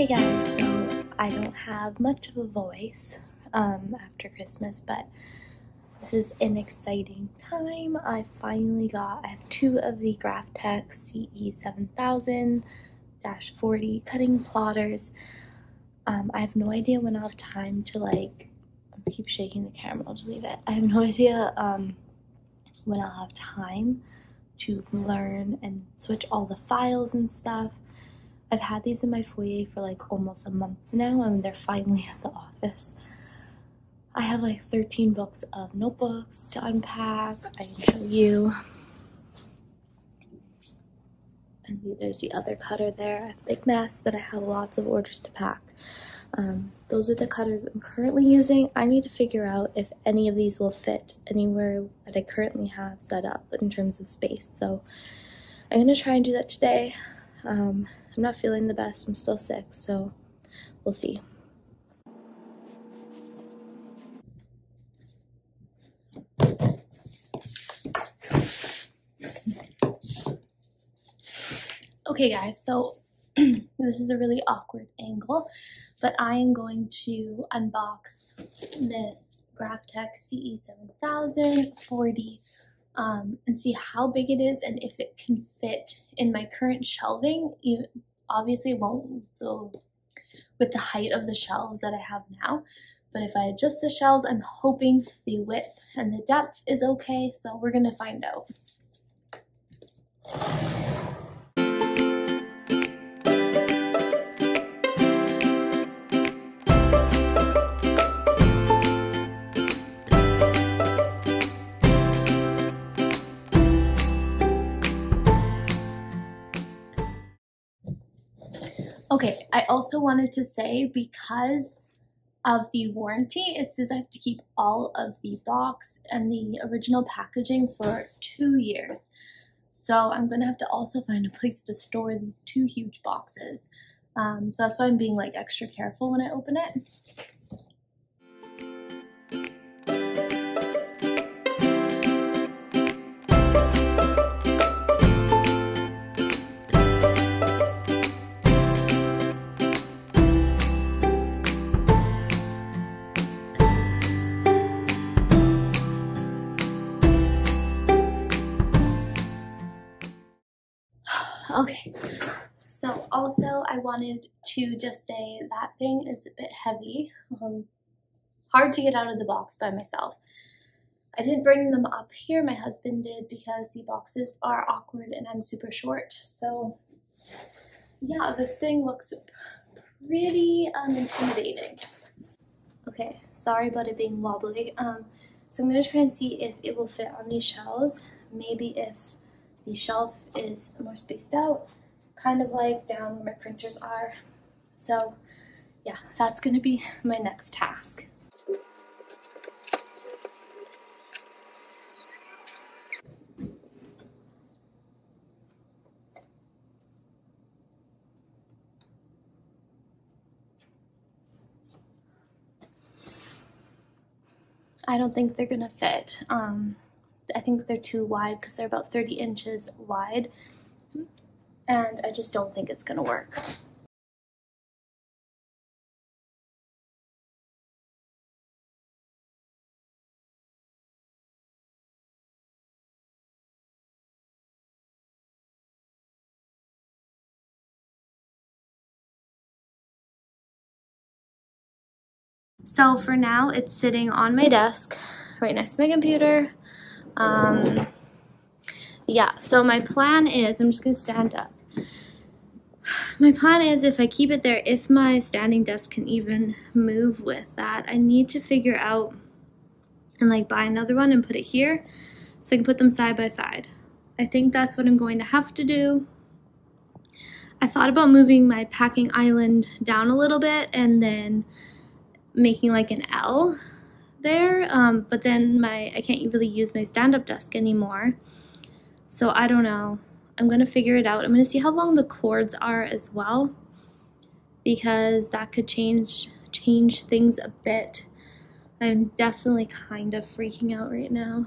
Hey guys, so I don't have much of a voice um, after Christmas, but this is an exciting time. I finally got, I have two of the Graphtec CE7000-40 cutting plotters. Um, I have no idea when I'll have time to like, I keep shaking the camera, I'll just leave it. I have no idea um, when I'll have time to learn and switch all the files and stuff. I've had these in my foyer for like almost a month now and they're finally at the office. I have like 13 books of notebooks to unpack. I can show you. And there's the other cutter there. A big mess, but I have lots of orders to pack. Um, those are the cutters I'm currently using. I need to figure out if any of these will fit anywhere that I currently have set up in terms of space. So I'm going to try and do that today. Um, I'm not feeling the best. I'm still sick, so we'll see. Okay guys, so this is a really awkward angle, but I am going to unbox this Graphtec CE7000 40 um, and see how big it is and if it can fit in my current shelving. Obviously, it won't go with the height of the shelves that I have now, but if I adjust the shelves, I'm hoping the width and the depth is okay, so we're gonna find out. Also wanted to say because of the warranty, it says I have to keep all of the box and the original packaging for two years. So I'm to have to also find a place to store these two huge boxes. Um, so that's why I'm being like extra careful when I open it. Wanted to just say that thing is a bit heavy, um, hard to get out of the box by myself. I didn't bring them up here, my husband did because the boxes are awkward and I'm super short. So yeah, this thing looks pretty um, intimidating. Okay, sorry about it being wobbly. Um, so I'm gonna try and see if it will fit on these shelves. Maybe if the shelf is more spaced out, kind of like down where my printers are. So yeah, that's gonna be my next task. I don't think they're gonna fit. Um, I think they're too wide because they're about 30 inches wide and I just don't think it's gonna work. So for now, it's sitting on my desk right next to my computer. Um, yeah, so my plan is, I'm just going to stand up. My plan is if I keep it there, if my standing desk can even move with that, I need to figure out and like buy another one and put it here so I can put them side by side. I think that's what I'm going to have to do. I thought about moving my packing island down a little bit and then making like an L there, um, but then my I can't really use my stand-up desk anymore. So I don't know. I'm going to figure it out. I'm going to see how long the cords are as well because that could change change things a bit. I'm definitely kind of freaking out right now.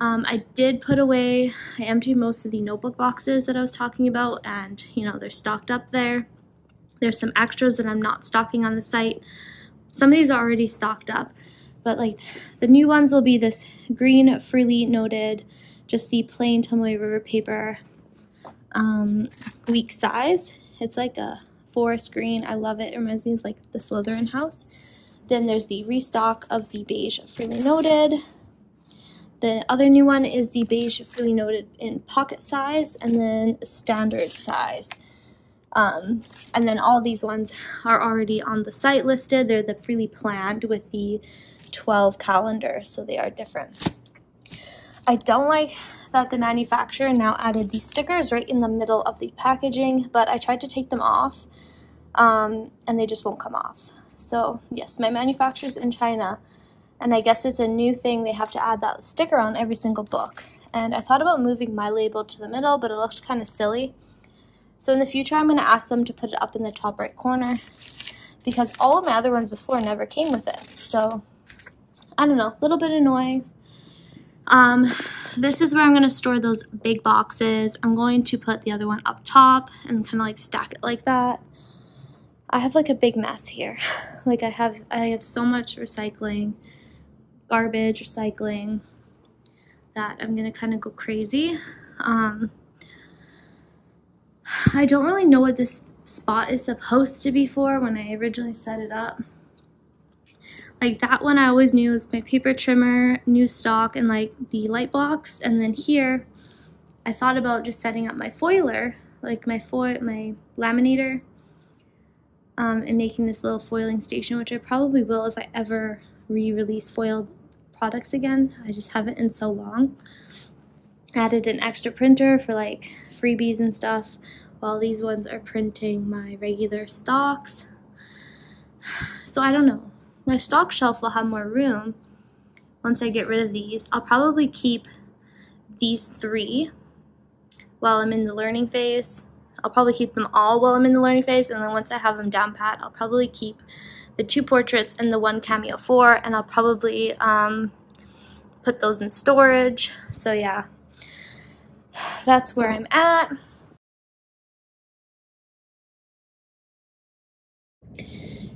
Um, I did put away, I emptied most of the notebook boxes that I was talking about and, you know, they're stocked up there. There's some extras that I'm not stocking on the site. Some of these are already stocked up, but like the new ones will be this green freely noted, just the plain Tomoe River paper, um, week size. It's like a forest green. I love it. It reminds me of like the Slytherin house. Then there's the restock of the beige freely noted. The other new one is the beige freely noted in pocket size and then standard size. Um, and then all these ones are already on the site listed. They're the freely planned with the 12 calendar, so they are different. I don't like that the manufacturer now added these stickers right in the middle of the packaging, but I tried to take them off um, and they just won't come off. So yes, my manufacturer's in China and I guess it's a new thing they have to add that sticker on every single book. And I thought about moving my label to the middle, but it looked kind of silly. So in the future, I'm going to ask them to put it up in the top right corner because all of my other ones before never came with it. So I don't know, a little bit annoying. Um, this is where I'm going to store those big boxes. I'm going to put the other one up top and kind of like stack it like that. I have like a big mess here. like I have I have so much recycling, garbage recycling that I'm going to kind of go crazy. Um, I don't really know what this spot is supposed to be for when I originally set it up. Like that one I always knew was my paper trimmer, new stock, and like the light box. And then here, I thought about just setting up my foiler, like my foil, my laminator, um, and making this little foiling station, which I probably will if I ever re-release foiled products again. I just haven't in so long. Added an extra printer for like freebies and stuff, while these ones are printing my regular stocks. So I don't know my stock shelf will have more room once I get rid of these. I'll probably keep these three while I'm in the learning phase. I'll probably keep them all while I'm in the learning phase, and then once I have them down pat, I'll probably keep the two portraits and the one Cameo 4, and I'll probably um, put those in storage. So yeah, that's where I'm at.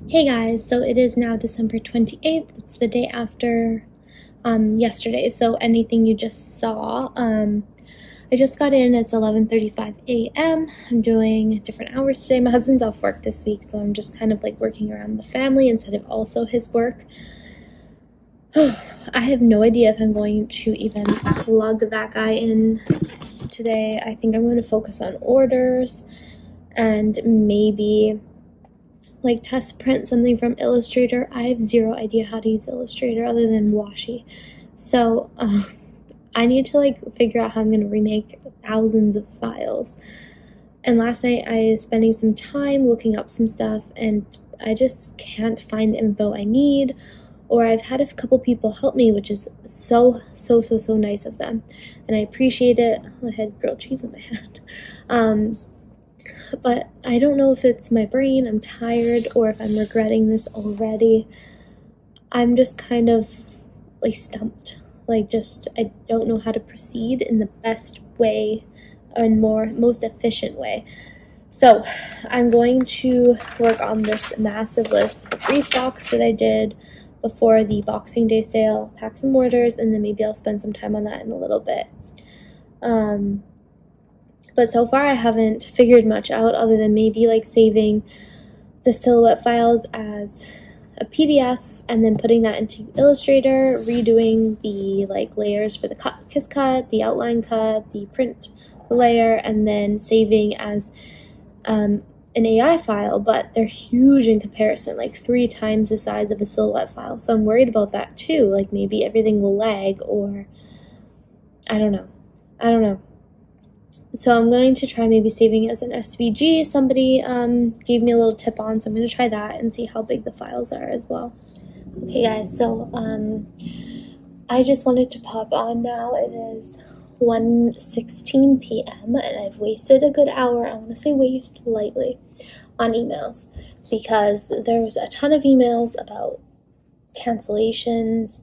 Hey guys, so it is now December 28th. It's the day after um, yesterday, so anything you just saw. Um, I just got in, it's 11.35 a.m. I'm doing different hours today. My husband's off work this week, so I'm just kind of like working around the family instead of also his work. I have no idea if I'm going to even plug that guy in today. I think I'm going to focus on orders and maybe like test print something from Illustrator. I have zero idea how to use Illustrator other than washi. So uh, I need to like figure out how I'm going to remake thousands of files. And last night I was spending some time looking up some stuff and I just can't find the info I need or I've had a couple people help me, which is so, so, so, so nice of them. And I appreciate it. I had grilled cheese on my hand. Um, but I don't know if it's my brain, I'm tired, or if I'm regretting this already. I'm just kind of like stumped. Like, just, I don't know how to proceed in the best way and more, most efficient way. So, I'm going to work on this massive list of restocks that I did before the Boxing Day sale, pack some orders, and then maybe I'll spend some time on that in a little bit. Um, but so far I haven't figured much out other than maybe like saving the silhouette files as a PDF and then putting that into Illustrator, redoing the like layers for the cut, kiss cut, the outline cut, the print layer, and then saving as um, an AI file, but they're huge in comparison, like three times the size of a silhouette file. So I'm worried about that too. Like maybe everything will lag or I don't know. I don't know. So I'm going to try maybe saving as an SVG. Somebody um, gave me a little tip on, so I'm going to try that and see how big the files are as well. Okay guys, so um, I just wanted to pop on now. It is 1.16 p.m. and I've wasted a good hour, I want to say waste lightly, on emails because there's a ton of emails about cancellations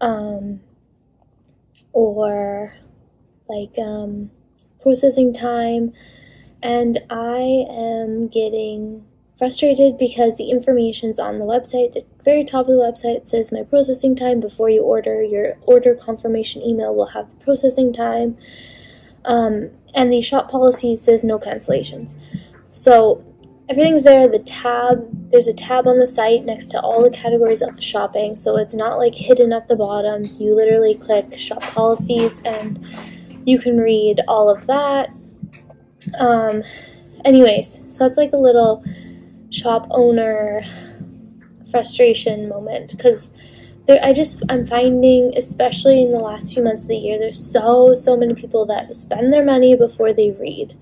um, or like um, processing time and I am getting frustrated because the information's on the website. The very top of the website says my processing time before you order. Your order confirmation email will have processing time. Um, and the shop policy says no cancellations. So everything's there. The tab, there's a tab on the site next to all the categories of shopping. So it's not like hidden at the bottom. You literally click shop policies and you can read all of that. Um, anyways, so that's like a little shop owner frustration moment because I just I'm finding especially in the last few months of the year there's so so many people that spend their money before they read.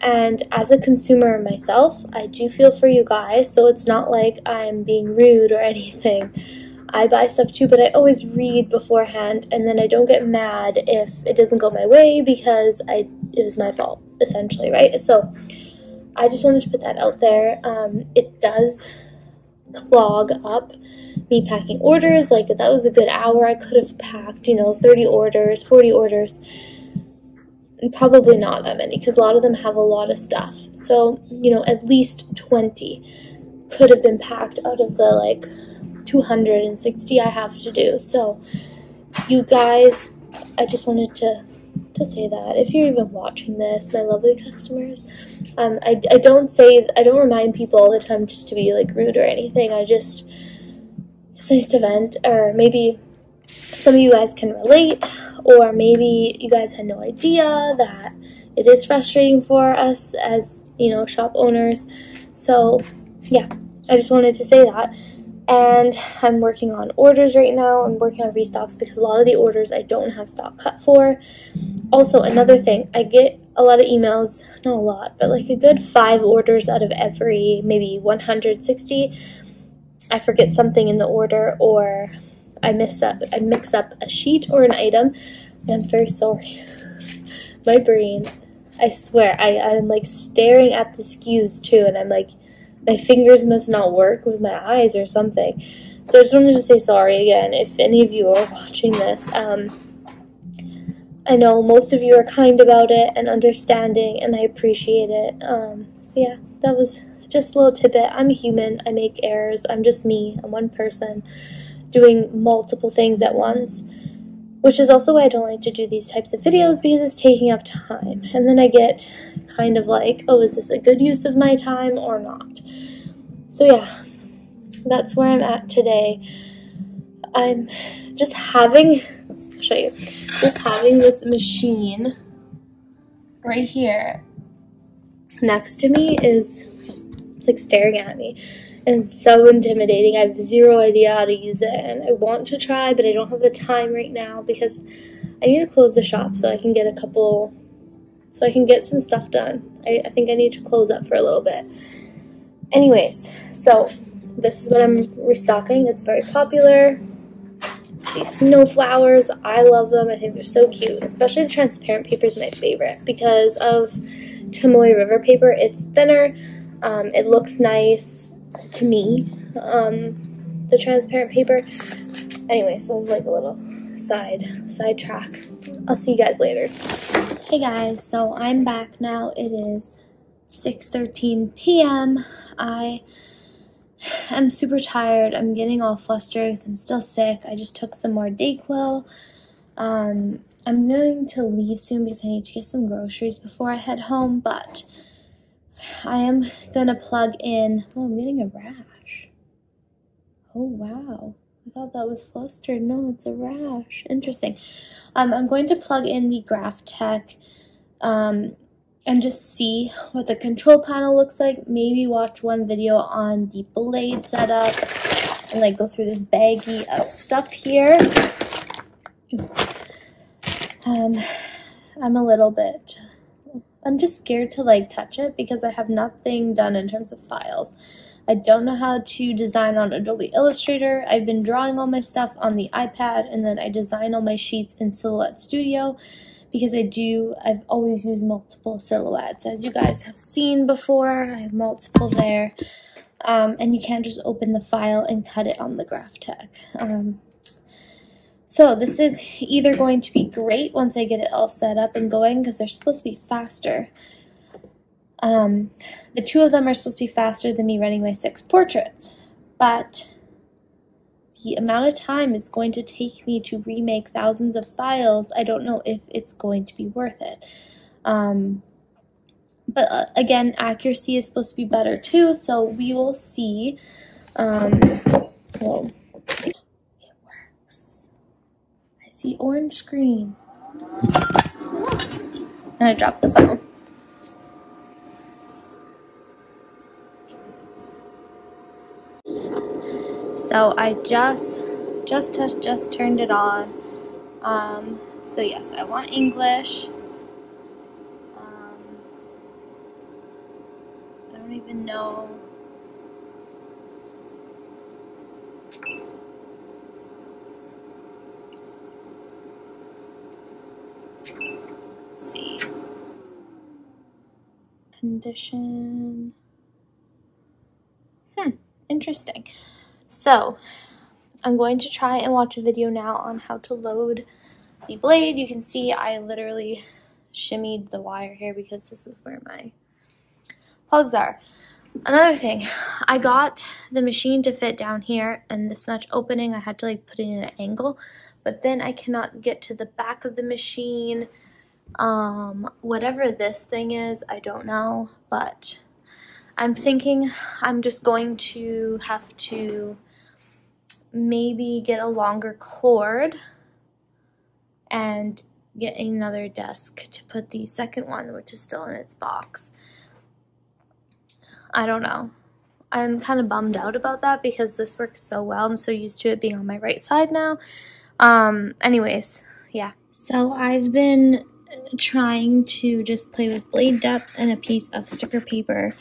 And as a consumer myself, I do feel for you guys, so it's not like I'm being rude or anything. I buy stuff too, but I always read beforehand and then I don't get mad if it doesn't go my way because I it was my fault essentially, right? So I just wanted to put that out there. Um, it does clog up me packing orders. Like, that was a good hour. I could have packed, you know, 30 orders, 40 orders. Probably not that many because a lot of them have a lot of stuff. So, you know, at least 20 could have been packed out of the like 260 I have to do. So, you guys, I just wanted to to say that if you're even watching this, my lovely customers, um, I, I don't say, I don't remind people all the time just to be like rude or anything. I just, it's a nice to vent, or maybe some of you guys can relate, or maybe you guys had no idea that it is frustrating for us as, you know, shop owners. So, yeah, I just wanted to say that and I'm working on orders right now. I'm working on restocks because a lot of the orders I don't have stock cut for. Also, another thing, I get a lot of emails, not a lot, but like a good five orders out of every maybe 160. I forget something in the order or I miss up I mix up a sheet or an item. I'm very sorry. My brain, I swear, I, I'm like staring at the SKUs too, and I'm like, my fingers must not work with my eyes or something. So I just wanted to say sorry again if any of you are watching this. Um, I know most of you are kind about it and understanding, and I appreciate it. Um, so yeah, that was just a little tidbit. I'm human. I make errors. I'm just me. I'm one person doing multiple things at once, which is also why I don't like to do these types of videos because it's taking up time. And then I get kind of like, oh, is this a good use of my time or not? So yeah, that's where I'm at today. I'm just having, I'll show you, just having this machine right here next to me is, it's like staring at me. And it's so intimidating. I have zero idea how to use it, and I want to try, but I don't have the time right now because I need to close the shop so I can get a couple so I can get some stuff done. I, I think I need to close up for a little bit. Anyways, so this is what I'm restocking. It's very popular. These snow flowers, I love them. I think they're so cute. Especially the transparent paper is my favorite because of Tomoe River paper. It's thinner. Um, it looks nice to me. Um, the transparent paper. Anyway, so it's like a little side side track. I'll see you guys later. Hey guys, so I'm back now. It is 6.13 p.m. I am super tired. I'm getting all flustered because I'm still sick. I just took some more Dayquil. Um, I'm going to leave soon because I need to get some groceries before I head home, but I am going to plug in... Oh, I'm getting a rash. Oh, wow. I thought that was flustered. No, it's a rash. Interesting. Um, I'm going to plug in the Graphtec um, and just see what the control panel looks like. Maybe watch one video on the blade setup and like go through this baggie of stuff here. Um, I'm a little bit, I'm just scared to like touch it because I have nothing done in terms of files. I don't know how to design on Adobe Illustrator. I've been drawing all my stuff on the iPad and then I design all my sheets in Silhouette Studio because I do, I've always used multiple silhouettes. As you guys have seen before, I have multiple there. Um, and you can't just open the file and cut it on the Graphtec. Um, so this is either going to be great once I get it all set up and going because they're supposed to be faster Um, the two of them are supposed to be faster than me running my six portraits, but the amount of time it's going to take me to remake thousands of files, I don't know if it's going to be worth it. Um, but uh, again, accuracy is supposed to be better too, so we will see. Um, well, it works. I see orange screen. And I dropped the phone. So I just, just, just, just turned it on. Um, so yes, I want English. Um, I don't even know. Let's see. Condition. Hmm, interesting. So, I'm going to try and watch a video now on how to load the blade. You can see I literally shimmied the wire here because this is where my plugs are. Another thing, I got the machine to fit down here and this much opening, I had to like put it in an angle, but then I cannot get to the back of the machine. Um, whatever this thing is, I don't know, but I'm thinking I'm just going to have to maybe get a longer cord and get another desk to put the second one, which is still in its box. I don't know. I'm kind of bummed out about that because this works so well. I'm so used to it being on my right side now. Um, anyways, yeah. So I've been trying to just play with blade depth and a piece of sticker paper.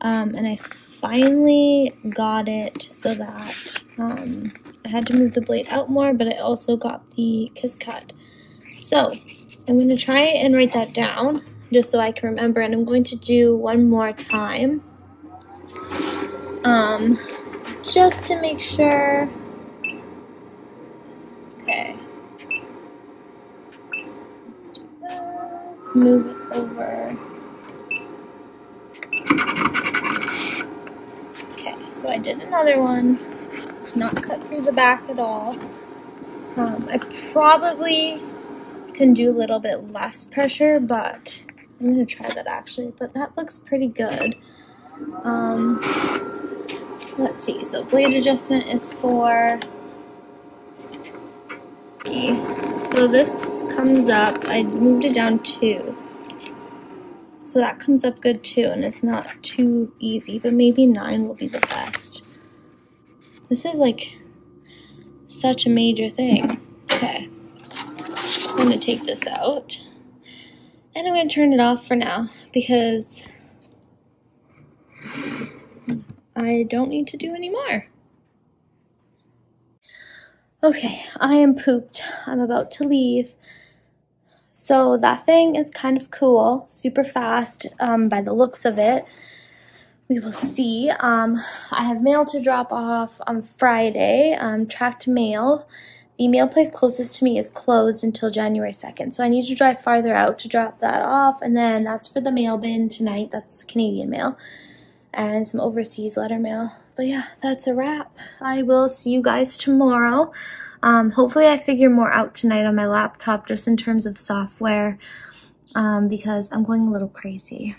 Um, and I finally got it so that um, I had to move the blade out more, but I also got the kiss cut. So I'm going to try and write that down just so I can remember, and I'm going to do one more time um, just to make sure. Okay. Let's do that. Move it over. Okay, so I did another one. Not cut through the back at all. Um, I probably can do a little bit less pressure, but I'm gonna try that actually, but that looks pretty good. Um, let's see, so blade adjustment is for so this comes up, I moved it down two. So that comes up good too, and it's not too easy, but maybe nine will be the best. This is like such a major thing. Okay, I'm gonna take this out. And I'm gonna turn it off for now because I don't need to do any more. Okay, I am pooped. I'm about to leave. So that thing is kind of cool, super fast um, by the looks of it. We will see. Um, I have mail to drop off on Friday, um, tracked mail. The mail place closest to me is closed until January 2nd, so I need to drive farther out to drop that off, and then that's for the mail bin tonight. That's Canadian mail and some overseas letter mail. But yeah, that's a wrap. I will see you guys tomorrow. Um, hopefully I figure more out tonight on my laptop just in terms of software um, because I'm going a little crazy.